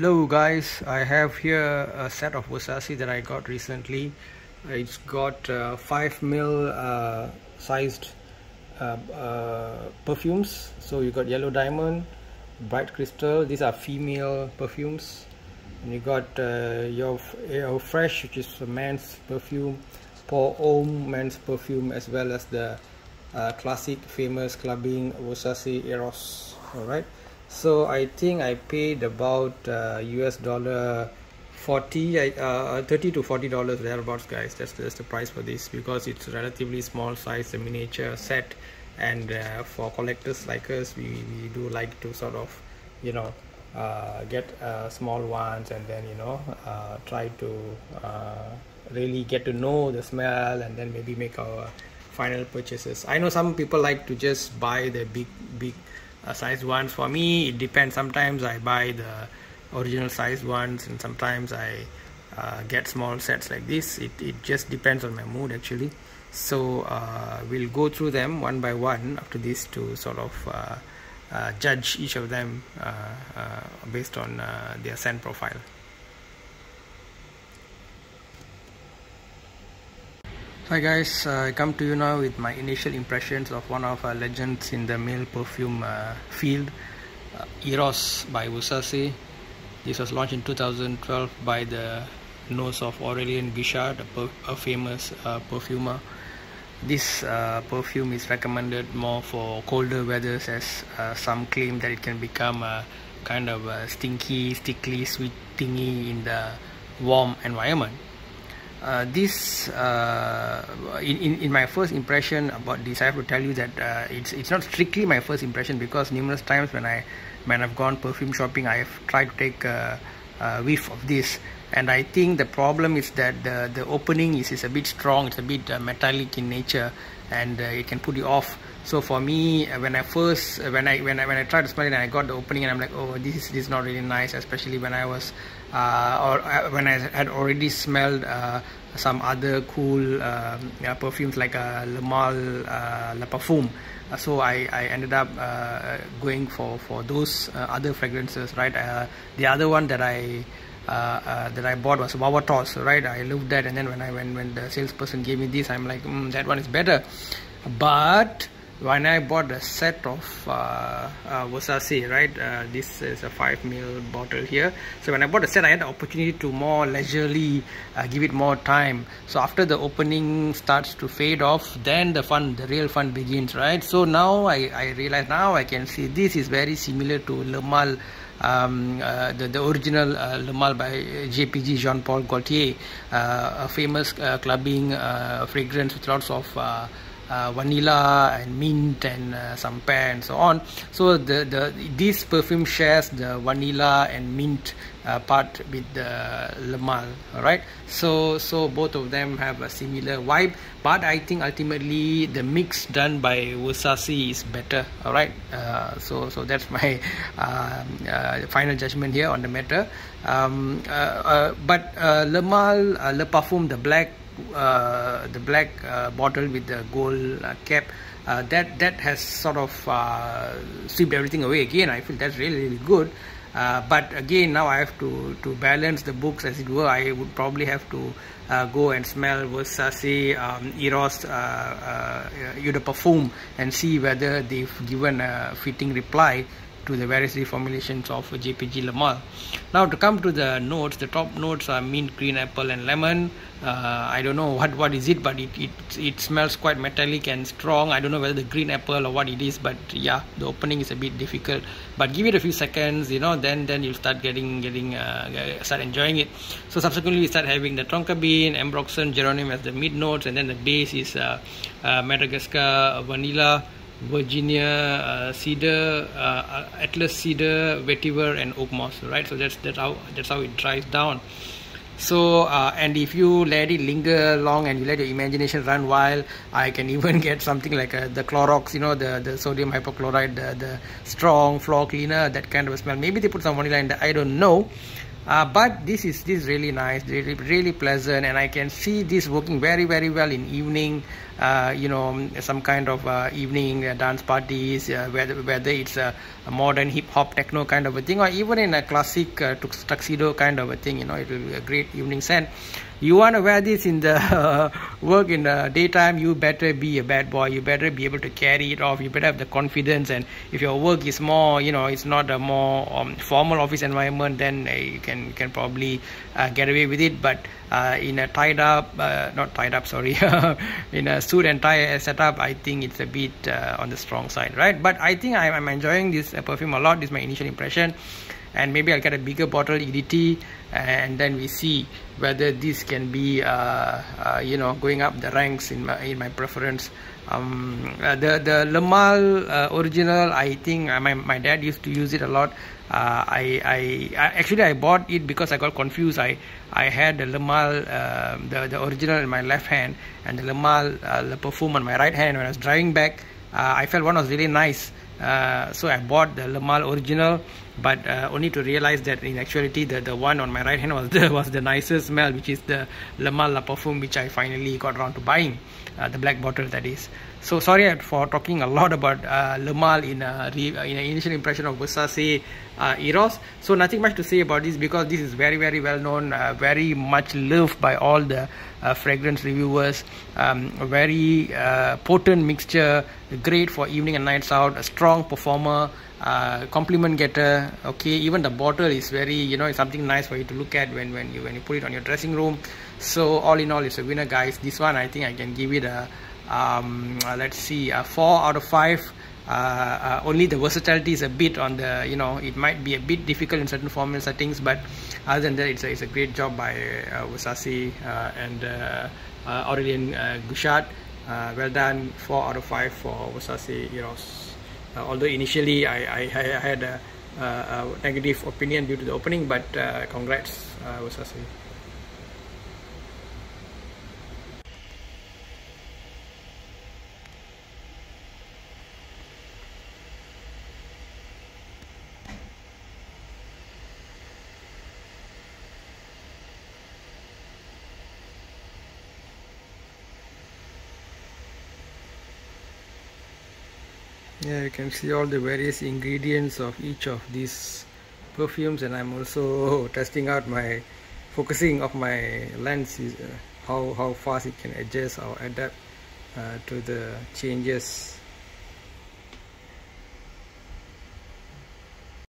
Hello guys, I have here a set of Versace that I got recently. It's got uh, 5 mil uh, sized uh, uh, perfumes. So you got Yellow Diamond, Bright Crystal, these are female perfumes. And you got uh, your, your Fresh which is a man's perfume, Pour Homme men's perfume as well as the uh, classic famous clubbing Versace Eros. Alright so I think I paid about uh, US dollar 40 uh, 30 to 40 dollars thereabouts guys. That's, that's the price for this because it's relatively small size a miniature set. And uh, for collectors like us we, we do like to sort of you know uh, get uh, small ones and then you know uh, try to really get to know the smell and then maybe make our final purchases. I know some people like to just buy the big big size ones for me. It depends. Sometimes I buy the original size ones and sometimes I uh, get small sets like this. It, it just depends on my mood actually. So uh, we'll go through them one by one after this to sort of uh, uh, judge each of them uh, based on their scent profile Hi guys, uh, I come to you now with my initial impressions of one of our legends in the male perfume uh, field, uh, Eros by Versace. This was launched in 2012 by the nose of Aurélien Guichard, a, famous perfumer. This perfume is recommended more for colder weathers as some claim that it can become a kind of a stinky, sticky, sweet thingy in the warm environment uh, this uh, in, in, my first impression about this I have to tell you that uh, it's it's not strictly my first impression because numerous times when I when I've gone perfume shopping I have tried to take a, a whiff of this. And I think the problem is that the the opening is, is a bit strong it's a bit uh, metallic in nature and uh, it can put you off so for me when I first when I when I when I tried to smell it and I got the opening and I'm like oh this is this is not really nice especially when I was uh, or uh, when I had already smelled uh, some other cool um, yeah, perfumes like uh, Le Male uh, Le Parfum. Uh, so I, I ended up uh, going for for those uh, other fragrances right? Uh, the other one that I uh, uh, that I bought was Vavatros right? I loved that and then when I when when the salesperson gave me this I'm like mm, that one is better. But when I bought a set of uh, uh, Versace, right, uh, this is a 5 ml bottle here. So when I bought the set, I had the opportunity to more leisurely uh, give it more time. So after the opening starts to fade off, then the fun, the real fun begins, right? So now I, I realize, now I can see this is very similar to Le Male um, uh, the, the original uh, Le Male by JPG Jean-Paul Gaultier, uh, a famous uh, clubbing uh, fragrance with lots of uh, vanilla and mint and uh, some pear and so on. So the the this perfume shares the vanilla and mint uh, part with the Le Male alright? So so both of them have a similar vibe but I think ultimately the mix done by Versace is better alright? Uh, so so that's my uh, uh, final judgment here on the matter. Um, uh, but Le Male Le Parfum the black uh, the black uh, bottle with the gold uh, cap uh, that that has sort of uh, stripped everything away again. I feel that's really really good. But again now I have to to balance the books as it were. I would probably have to go and smell Versace um, Eros uh, uh, Eau and see whether they've given a fitting reply to the various reformulations of JPG Le Male. Now to come to the notes, the top notes are mint, green apple and lemon. Uh, I don't know what, what is it, but it, it, it smells quite metallic and strong. I don't know whether the green apple or what it is, but yeah, the opening is a bit difficult. But give it a few seconds, you know, then then you'll start getting getting uh, start enjoying it. So subsequently, we start having the tonka bean, ambroxan, geranium as the mid notes, and then the base is uh, uh Madagascar vanilla. Virginia uh, cedar, uh, Atlas cedar, vetiver, and oak moss. Right, so that's that's how that's how it dries down. So uh, and if you let it linger long and you let your imagination run wild, I can even get something like uh, the Clorox, you know, the the sodium hypochlorite, the, the strong floor cleaner, that kind of smell. Maybe they put some vanilla in there. I don't know. Uh, but this is this is really nice really really pleasant and I can see this working very very well in evening uh, you know some kind of uh, evening uh, dance parties uh, whether whether it's a, modern hip hop techno kind of a thing or even in a classic uh, tuxedo kind of a thing you know it will be a great evening scent you want to wear this in the work in the daytime you better be a bad boy. You better be able to carry it off. You better have the confidence. And if your work is more you know it's not a more um, formal office environment then uh, you can can probably uh, get away with it. But uh, in a tied up uh, not tied up sorry in a suit and tie setup i think it's a bit uh, on the strong side right? But i think i'm, I'm enjoying this perfume a lot. This is my initial impression and maybe I'll get a bigger bottle EDT and then we see whether this can be uh, uh, you know going up the ranks in my in my preference. Um, uh, the the Le Male uh, original I think uh, my, my dad used to use it a lot. Uh, I, I, I actually I bought it because I got confused. I I had the Le Male the, the original in my left hand and the Le Male Le Parfum on my right hand. When I was driving back I felt one was really nice. Uh, so I bought the Le Male original but uh, only to realize that in actuality the, the one on my right hand was the, was the nicest smell which is the Le Male La Parfum which I finally got around to buying uh, the black bottle that is. So sorry for talking a lot about uh, Le Male in a, in an initial impression of Versace uh, Eros. So nothing much to say about this because this is very very well known uh, very much loved by all the uh, fragrance reviewers. Um, very uh, potent mixture great for evening and nights out a strong performer uh, compliment getter okay even the bottle is very you know something nice for you to look at when when you when you put it on your dressing room. So all in all it's a winner guys. This one i think i can give it a um, uh, let's see a four out of five. Uh, uh, only the versatility is a bit on the you know it might be a bit difficult in certain formal settings but other than that it's a, it's a great job by uh, uh, and Aurelien uh, Guichard well done. Four out of five for Versace Eros uh, although initially I, I, I had a, a, a, negative opinion due to the opening but uh, congrats uh, Versace. Yeah you can see all the various ingredients of each of these perfumes and I'm also testing out my focusing of my lens is uh, how, how fast it can adjust or adapt uh, to the changes